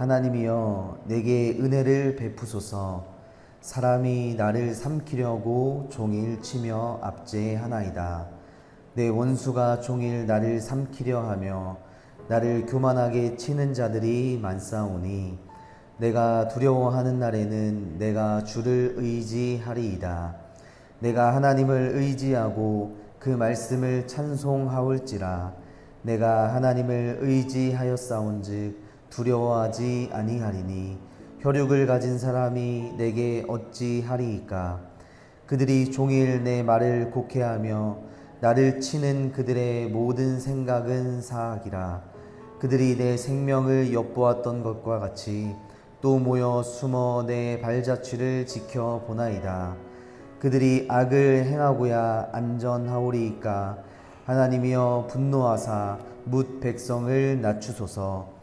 하나님이여 내게 은혜를 베푸소서 사람이 나를 삼키려고 종일 치며 압제하나이다. 내 원수가 종일 나를 삼키려 하며 나를 교만하게 치는 자들이 많사오니 내가 두려워하는 날에는 내가 주를 의지하리이다. 내가 하나님을 의지하고 그 말씀을 찬송하올지라 내가 하나님을 의지하였사온즉 두려워하지 아니하리니 혈육을 가진 사람이 내게 어찌하리이까? 그들이 종일 내 말을 곡해하며 나를 치는 그들의 모든 생각은 사악이라. 그들이 내 생명을 엿보았던 것과 같이 또 모여 숨어 내 발자취를 지켜보나이다. 그들이 악을 행하고야 안전하오리이까? 하나님이여 분노하사 묻 백성을 낮추소서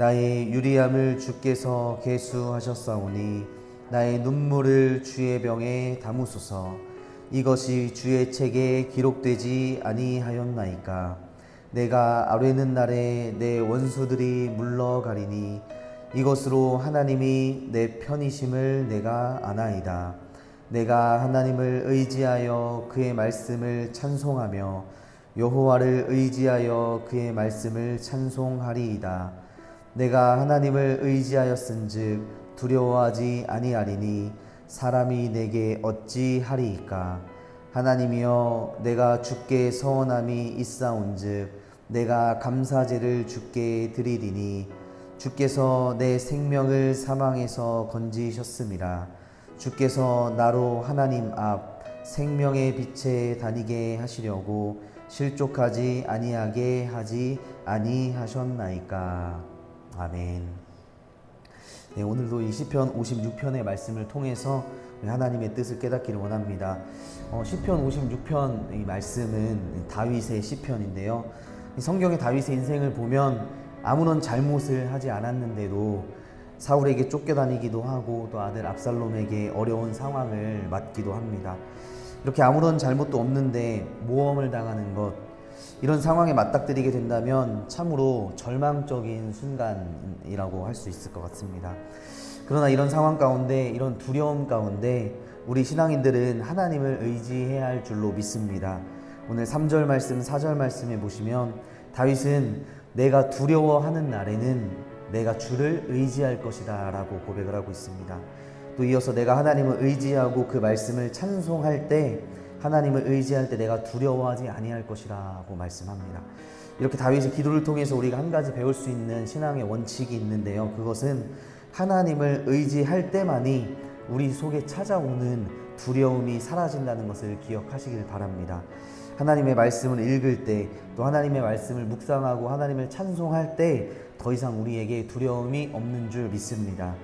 나의 유리함을 주께서 계수하셨사오니 나의 눈물을 주의 병에 담으소서. 이것이 주의 책에 기록되지 아니하였나이까? 내가 아뢰는 날에 내 원수들이 물러가리니 이것으로 하나님이 내 편이심을 내가 아나이다. 내가 하나님을 의지하여 그의 말씀을 찬송하며 여호와를 의지하여 그의 말씀을 찬송하리이다. 내가 하나님을 의지하였은즉 두려워하지 아니하리니 사람이 내게 어찌하리이까 하나님이여 내가 주께 서원함이 있사온즉 내가 감사제를 주께 드리리니 주께서 내 생명을 사망에서 건지셨음이라 주께서 나로 하나님 앞 생명의 빛에 다니게 하시려고 실족하지 아니하게 하지 아니하셨나이까. 아멘. 네, 오늘도 이 시편 56편의 말씀을 통해서 하나님의 뜻을 깨닫기를 원합니다. 어, 시편 56편 이 말씀은 다윗의 시편인데요. 성경의 다윗의 인생을 보면 아무런 잘못을 하지 않았는데도 사울에게 쫓겨다니기도 하고 또 아들 압살롬에게 어려운 상황을 맞기도 합니다. 이렇게 아무런 잘못도 없는데 모험을 당하는 것 이런 상황에 맞닥뜨리게 된다면 참으로 절망적인 순간이라고 할 수 있을 것 같습니다. 그러나 이런 상황 가운데 이런 두려움 가운데 우리 신앙인들은 하나님을 의지해야 할 줄로 믿습니다. 오늘 3절 말씀, 4절 말씀에 보시면 다윗은 내가 두려워하는 날에는 내가 주를 의지할 것이다 라고 고백을 하고 있습니다. 또 이어서 내가 하나님을 의지하고 그 말씀을 찬송할 때 하나님을 의지할 때 내가 두려워하지 아니할 것이라고 말씀합니다. 이렇게 다윗의 기도를 통해서 우리가 한 가지 배울 수 있는 신앙의 원칙이 있는데요. 그것은 하나님을 의지할 때만이 우리 속에 찾아오는 두려움이 사라진다는 것을 기억하시길 바랍니다. 하나님의 말씀을 읽을 때, 또 하나님의 말씀을 묵상하고 하나님을 찬송할 때 더 이상 우리에게 두려움이 없는 줄 믿습니다.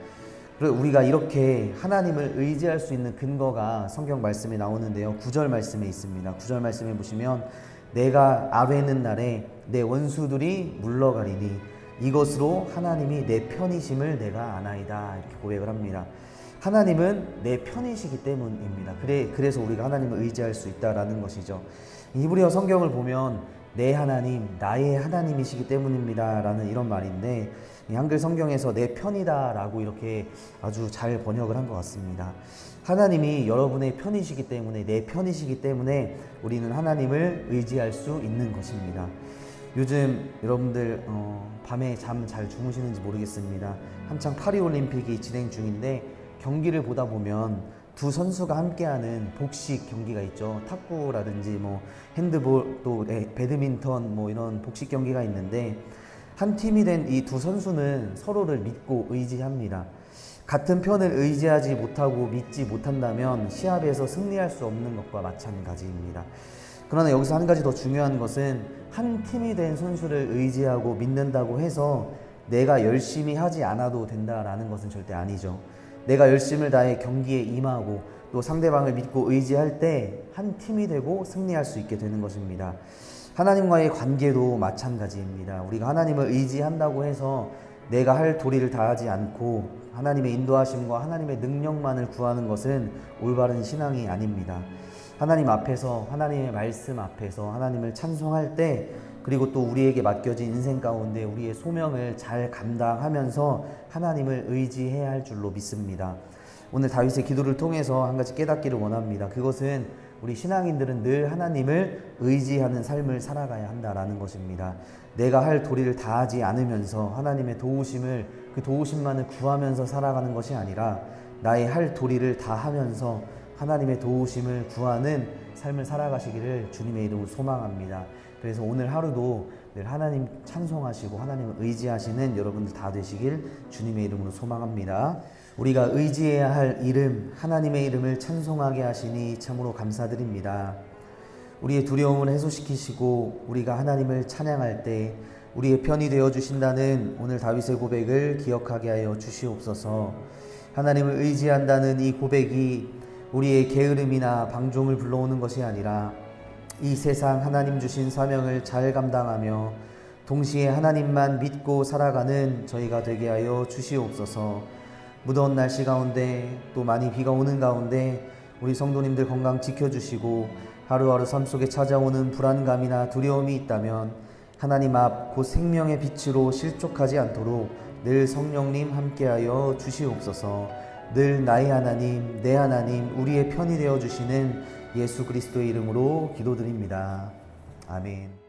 우리가 이렇게 하나님을 의지할 수 있는 근거가 성경 말씀에 나오는데요. 구절 말씀에 있습니다. 구절 말씀에 보시면 내가 아뢰는 날에 내 원수들이 물러가리니 이것으로 하나님이 내 편이심을 내가 아나이다 이렇게 고백을 합니다. 하나님은 내 편이시기 때문입니다. 그래, 그래서 우리가 하나님을 의지할 수 있다라는 것이죠. 이브리어 성경을 보면 내 하나님, 나의 하나님이시기 때문입니다. 라는 이런 말인데, 한글 성경에서 내 편이다 라고 이렇게 아주 잘 번역을 한 것 같습니다. 하나님이 여러분의 편이시기 때문에, 내 편이시기 때문에 우리는 하나님을 의지할 수 있는 것입니다. 요즘 여러분들 어, 밤에 잠 잘 주무시는지 모르겠습니다. 한창 파리올림픽이 진행 중인데 경기를 보다 보면 두 선수가 함께하는 복식 경기가 있죠. 탁구라든지 뭐 핸드볼 또 배드민턴 뭐 이런 복식 경기가 있는데 한 팀이 된 이 두 선수는 서로를 믿고 의지합니다. 같은 편을 의지하지 못하고 믿지 못한다면 시합에서 승리할 수 없는 것과 마찬가지입니다. 그러나 여기서 한 가지 더 중요한 것은 한 팀이 된 선수를 의지하고 믿는다고 해서 내가 열심히 하지 않아도 된다라는 것은 절대 아니죠. 내가 열심을 다해 경기에 임하고 또 상대방을 믿고 의지할 때 한 팀이 되고 승리할 수 있게 되는 것입니다. 하나님과의 관계도 마찬가지입니다. 우리가 하나님을 의지한다고 해서 내가 할 도리를 다하지 않고 하나님의 인도하심과 하나님의 능력만을 구하는 것은 올바른 신앙이 아닙니다. 하나님 앞에서 하나님의 말씀 앞에서 하나님을 찬송할 때 그리고 또 우리에게 맡겨진 인생 가운데 우리의 소명을 잘 감당하면서 하나님을 의지해야 할 줄로 믿습니다. 오늘 다윗의 기도를 통해서 한 가지 깨닫기를 원합니다. 그것은 우리 신앙인들은 늘 하나님을 의지하는 삶을 살아가야 한다라는 것입니다. 내가 할 도리를 다하지 않으면서 하나님의 도우심을 그 도우심만을 구하면서 살아가는 것이 아니라 나의 할 도리를 다하면서 하나님의 도우심을 구하는 삶을 살아가시기를 주님의 이름으로 소망합니다. 그래서 오늘 하루도 늘 하나님 찬송하시고 하나님을 의지하시는 여러분들 다 되시길 주님의 이름으로 소망합니다. 우리가 의지해야 할 이름, 하나님의 이름을 찬송하게 하시니 참으로 감사드립니다. 우리의 두려움을 해소시키시고 우리가 하나님을 찬양할 때 우리의 편이 되어 주신다는 오늘 다윗의 고백을 기억하게 하여 주시옵소서. 하나님을 의지한다는 이 고백이 우리의 게으름이나 방종을 불러오는 것이 아니라 이 세상 하나님 주신 사명을 잘 감당하며 동시에 하나님만 믿고 살아가는 저희가 되게 하여 주시옵소서. 무더운 날씨 가운데 또 많이 비가 오는 가운데 우리 성도님들 건강 지켜주시고 하루하루 삶 속에 찾아오는 불안감이나 두려움이 있다면 하나님 앞 곧 생명의 빛으로 실족하지 않도록 늘 성령님 함께하여 주시옵소서. 늘 나의 하나님, 내 하나님, 우리의 편이 되어 주시는 예수 그리스도의 이름으로 기도드립니다. 아멘.